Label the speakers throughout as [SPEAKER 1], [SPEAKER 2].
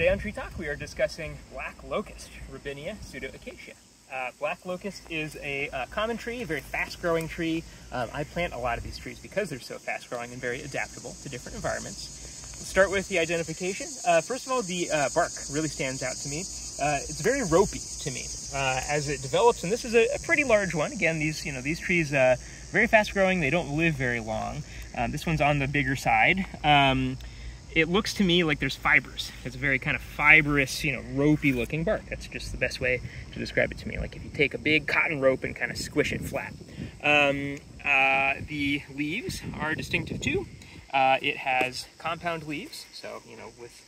[SPEAKER 1] Today on Tree Talk, we are discussing black locust, Robinia pseudoacacia. Uh, black locust is a uh, common tree, a very fast-growing tree. Um, I plant a lot of these trees because they're so fast-growing and very adaptable to different environments. Start with the identification. Uh, first of all, the uh, bark really stands out to me. Uh, it's very ropey to me uh, as it develops, and this is a, a, pretty large one. Again, these you know these trees very fast-growing. They don't live very long. this one's on the bigger side. Um, it looks to me like there's fibers. It's a very kind of fibrous, you know, ropey looking bark. That's just the best way to describe it to me. Like if you take a big cotton rope and kind of squish it flat. Um, uh, the leaves are distinctive too. Uh, it has compound leaves. So, you know, with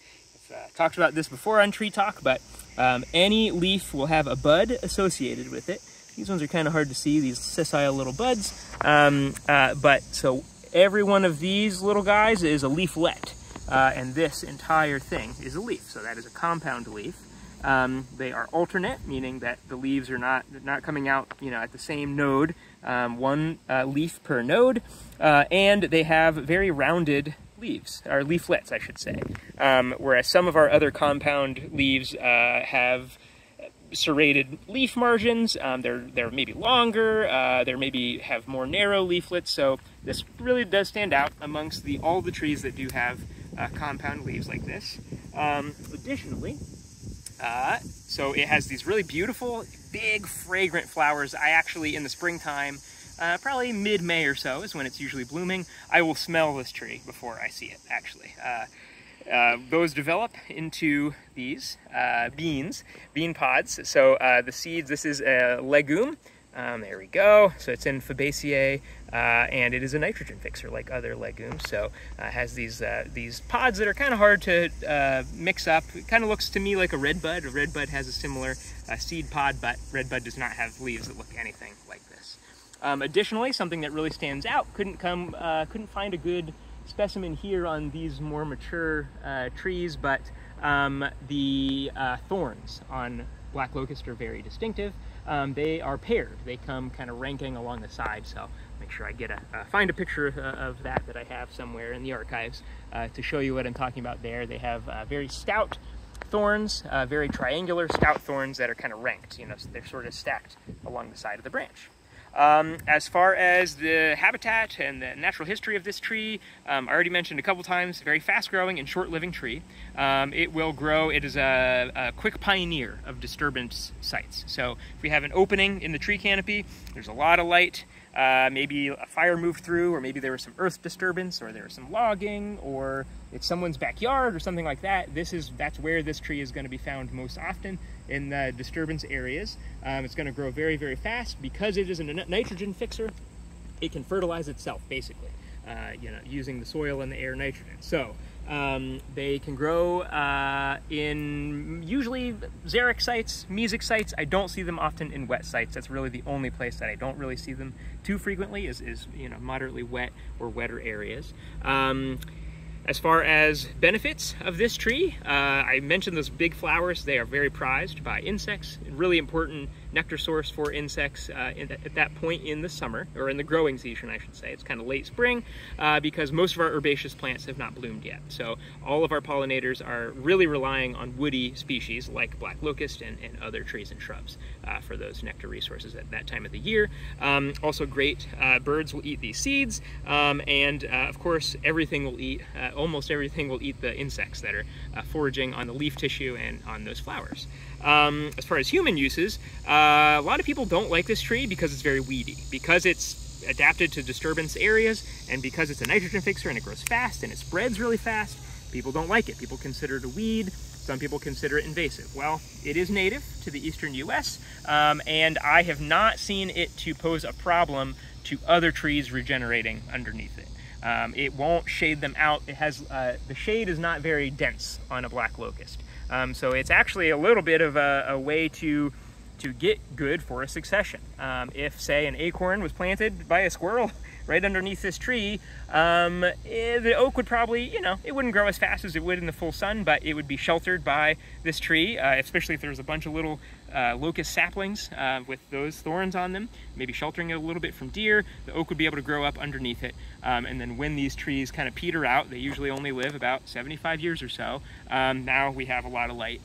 [SPEAKER 1] uh, talked about this before on Tree Talk, but um, any leaf will have a bud associated with it. These ones are kind of hard to see, these sessile little buds. Um, uh, but so every one of these little guys is a leaflet. Uh, and this entire thing is a leaf, so that is a compound leaf. Um, they are alternate, meaning that the leaves are not not coming out, you know, at the same node, um, one uh, leaf per node, uh, and they have very rounded leaves, or leaflets, I should say. Um, whereas some of our other compound leaves uh, have serrated leaf margins. Um, they're they're maybe longer. Uh, they're maybe have more narrow leaflets. So this really does stand out amongst the all the trees that do have uh, compound leaves like this. Um, additionally, uh, so it has these really beautiful, big, fragrant flowers. I actually, in the springtime, uh, probably mid-May or so is when it's usually blooming, I will smell this tree before I see it, actually. Uh, uh, those develop into these uh, beans, bean pods. So uh, the seeds, this is a legume. Um, there we go. So it's in Fabaceae, and it is a nitrogen fixer like other legumes. So uh, it has these uh, these pods that are kind of hard to uh, mix up. It kind of looks to me like a red bud. A red bud has a similar uh, seed pod, but red bud does not have leaves that look anything like this. Um, additionally, something that really stands out couldn't come uh, couldn't find a good specimen here on these more mature trees, but um, the thorns on black locust are very distinctive um, they are paired. They come kind of ranking along the side. So sure I get a uh, find a picture of, uh, of, that that I have somewhere in the archives uh, to show you what I'm talking about there. They have uh, very stout thorns, very triangular stout thorns that are kind of ranked. You know, they're sort of stacked along the side of the branch. Um, as far as the habitat and the natural history of this tree, um, I already mentioned a couple times, very fast growing and short living tree. Um, it will grow, it is a, a, quick pioneer of disturbance sites. So if we have an opening in the tree canopy, there's a lot of light, uh, maybe a fire moved through, or maybe there was some earth disturbance, or there was some logging, or it's someone's backyard, or something like that. This is that's where this tree is going to be found most often in the disturbance areas. Um, it's going to grow very, very fast because it is a nitrogen fixer. It can fertilize itself, basically, uh, you know, using the soil and the air nitrogen. So um, they can grow uh, in usually xeric sites, mesic sites. I don't see them often in wet sites. That's really the only place that I don't really see them too frequently is, is you know, moderately wet or wetter areas. Um, as far as benefits of this tree, uh, I mentioned those big flowers. They are very prized by insects. Really important nectar source for insects uh, at that point in the summer, or in the growing season, I should say. It's kind of late spring uh, because most of our herbaceous plants have not bloomed yet. So all of our pollinators are really relying on woody species like black locust and, and other trees and shrubs uh, for those nectar resources at that time of the year. Um, also great uh, birds will eat these seeds, um, and uh, of course everything will eat, uh, almost everything will eat the insects that are foraging on the leaf tissue and on those flowers. Um, as far as human uses, uh, a lot of people don't like this tree because it's very weedy. Because it's adapted to disturbance areas and because it's a nitrogen fixer and it grows fast and it spreads really fast, people don't like it. People consider it a weed. Some people consider it invasive. Well, it is native to the eastern U.S. Um, and I have not seen it to pose a problem to other trees regenerating underneath it. Um, it won't shade them out. It has uh, the shade is not very dense on a black locust. Um, so it's actually a little bit of a, a way to to get good for a succession. Um, if, say, an acorn was planted by a squirrel right underneath this tree, um, eh, the oak would probably, you know, it wouldn't grow as fast as it would in the full sun, but it would be sheltered by this tree, uh, especially if there was a bunch of little uh, locust saplings uh, with those thorns on them, maybe sheltering it a little bit from deer. The oak would be able to grow up underneath it. Um, and then when these trees kind of peter out, they usually only live about 75 years or so. Um, now we have a lot of light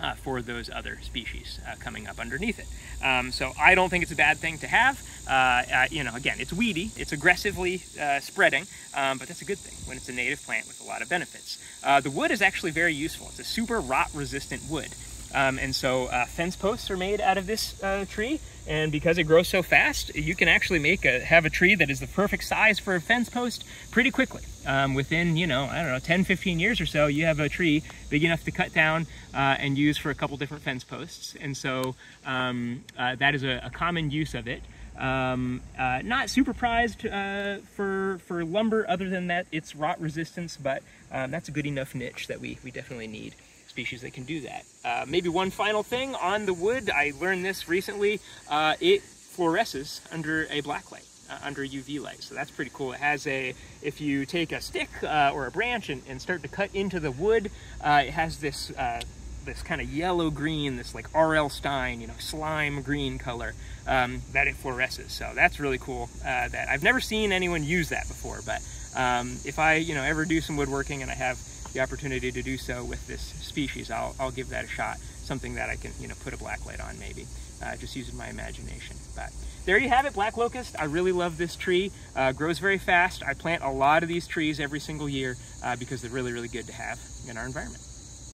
[SPEAKER 1] uh, for those other species uh, coming up underneath it. Um, so I don't think it's a bad thing to have. Uh, uh you know, again, it's weedy, it's aggressively uh, spreading, um, but that's a good thing when it's a native plant with a lot of benefits. Uh, the wood is actually very useful. It's a super rot-resistant wood. Um, and so fence posts are made out of this tree, and because it grows so fast, you can actually make a have a tree that is the perfect size for a fence post pretty quickly. Um, within, you know, I don't know, 10, 15 years or so, you have a tree big enough to cut down uh, and use for a couple different fence posts. And so um, uh, that is a, a, common use of it. Um, uh, not super prized uh, for, for lumber other than that it's rot resistance, but um, that's a good enough niche that we, we definitely need species that can do that. Uh, maybe one final thing on the wood, I learned this recently, uh, it fluoresces under a black light. Uh, under a UV light. So that's pretty cool. It has a, if you take a stick uh, or a branch and, and, start to cut into the wood, uh, it has this uh, this kind of yellow green, this like R.L. Stine, you know, slime green color um, that it fluoresces. So that's really cool. Uh, that I've never seen anyone use that before, but um, if I, you know, ever do some woodworking and I have the opportunity to do so with this species, I'll, I'll give that a shot. Something that I can, you know, put a black light on maybe, uh, just using my imagination. But there you have it, black locust. I really love this tree. Uh, grows very fast. I plant a lot of these trees every single year uh, because they're really, really good to have in our environment.